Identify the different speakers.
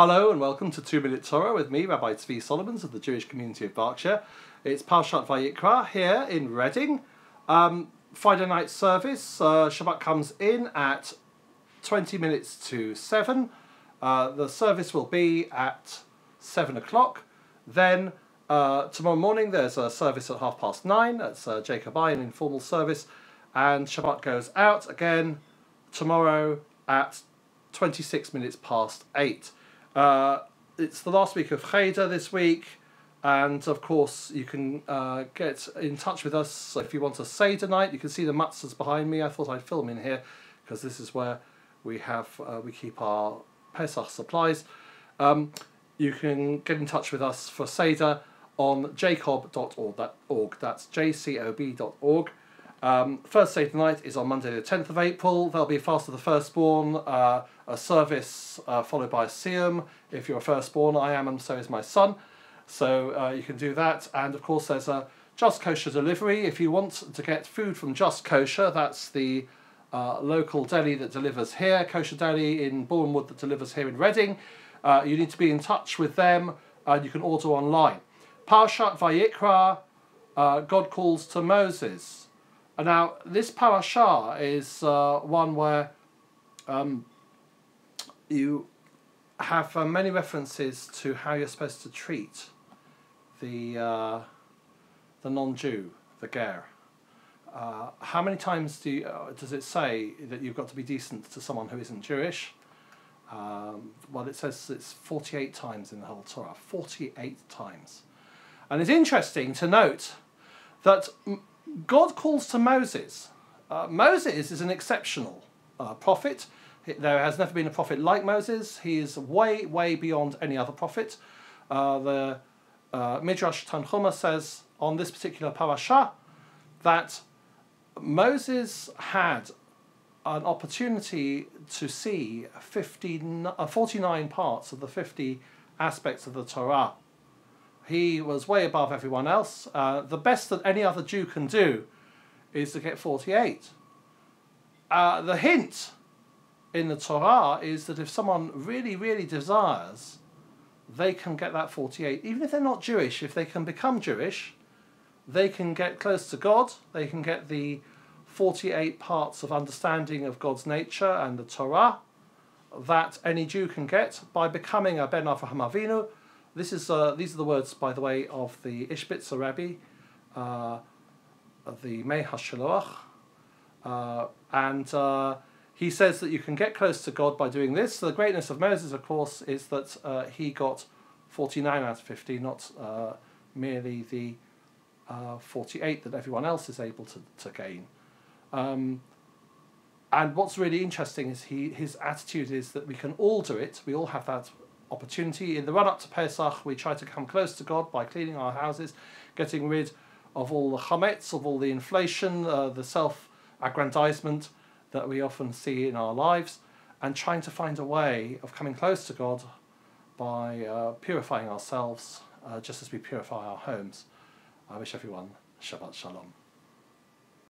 Speaker 1: Hello and welcome to Two Minute Torah with me, Rabbi Zvi Solomons of the Jewish community of Berkshire. It's Parshat Vayikra here in Reading. Um, Friday night service, uh, Shabbat comes in at 20 minutes to 7. Uh, the service will be at 7 o'clock. Then uh, tomorrow morning there's a service at half past 9. That's uh, Jacob I, an informal service. And Shabbat goes out again tomorrow at 26 minutes past 8. Uh, it's the last week of Cheder this week, and of course, you can uh, get in touch with us if you want a Seder night. You can see the matzahs behind me. I thought I'd film in here because this is where we have uh, we keep our Pesach supplies. Um, you can get in touch with us for Seder on JCoB.org. That org. That's jcob.org. Um, first Seder night is on Monday the 10th of April. There'll be Fast of the Firstborn, uh, a service uh, followed by a Siyum. If you're a firstborn, I am, and so is my son. So uh, you can do that. And of course, there's a Just Kosher delivery. If you want to get food from Just Kosher, that's the uh, local deli that delivers here, Kosher Deli in Bournemouth that delivers here in Reading. Uh, you need to be in touch with them and you can order online. Parshat Vayikra, uh, God calls to Moses. Now, this parasha is uh, one where um, you have uh, many references to how you're supposed to treat the uh, the non-Jew, the ger. Uh, how many times do you, uh, does it say that you've got to be decent to someone who isn't Jewish? Um, well, it says it's 48 times in the whole Torah. 48 times. And it's interesting to note that God calls to Moses. Uh, Moses is an exceptional uh, prophet. There has never been a prophet like Moses. He is way, way beyond any other prophet. Uh, the uh, Midrash Tanhuma says on this particular parasha that Moses had an opportunity to see 50, uh, 49 parts of the 50 aspects of the Torah he was way above everyone else. Uh, the best that any other Jew can do is to get 48. Uh, the hint in the Torah is that if someone really, really desires, they can get that 48. Even if they're not Jewish, if they can become Jewish, they can get close to God, they can get the 48 parts of understanding of God's nature and the Torah that any Jew can get by becoming a Ben Avraham Avinu, this is uh, these are the words, by the way, of the Ishbitzer Rabbi, uh, the Mei HaShiloach, uh, and uh, he says that you can get close to God by doing this. The greatness of Moses, of course, is that uh, he got 49 out of 50, not uh, merely the 48 that everyone else is able to, to gain. Um, and what's really interesting is he his attitude is that we can all do it. We all have that opportunity. In the run up to Pesach, we try to come close to God by cleaning our houses, getting rid of all the chametz, of all the inflation, uh, the self aggrandizement that we often see in our lives, and trying to find a way of coming close to God by uh, purifying ourselves uh, just as we purify our homes. I wish everyone Shabbat Shalom.